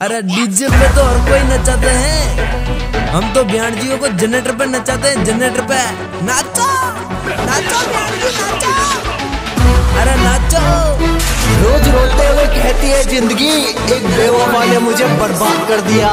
अरे डीजे पे तो हर कोई नचाते हैं। हम तो बिहान जियो को जनरेटर पे नचाते हैं, जनरेटर पे। नाचो नाचो नाचो। अरे नाचो। रोज रोते हुए कहती है ज़िंदगी, एक बेवफा ने मुझे बर्बाद कर दिया।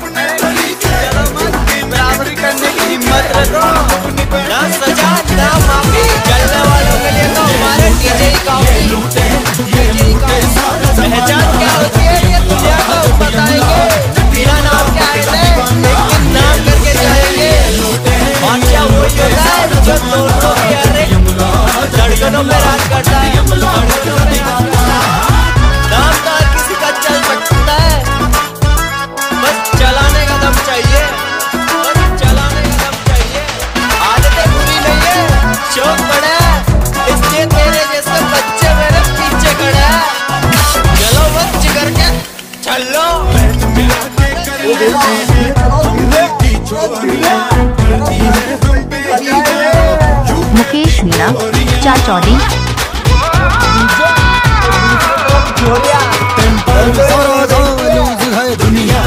धड़कनों में राज करता है धड़कनों में राज करता है नाम किसी का चल सकता है बस चलाने का दम चाहिए बस चलाने का दम चाहिए। आदतें बुरी नहीं है शौक बड़ा है इसलिए तेरे जैसे बच्चे मेरे पीछे खड़े हैं चलो बस जिगर के चलो। सारा लूज है दुनिया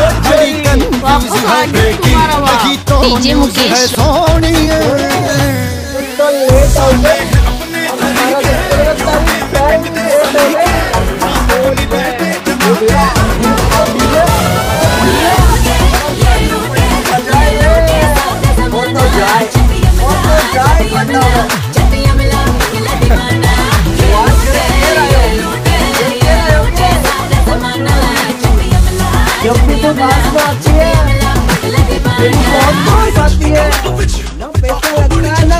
है तो है।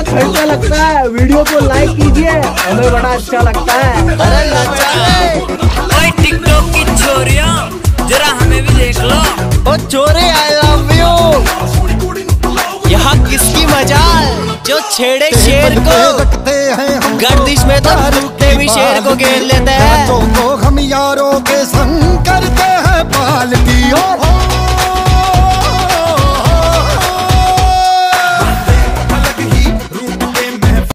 खर्चा लगता है। वीडियो को लाइक कीजिए हमें बड़ा अच्छा लगता है। अरे टिकटॉक की छोरियाँ जरा हमें भी देख लो। ओ चोरे आई लव यू यहाँ किसकी मजाल? जो छेड़े शेर को। रखते हैं गर्दिश में तो रुकते भी शेर को घेर लेते हैं। को हम यारों के संग।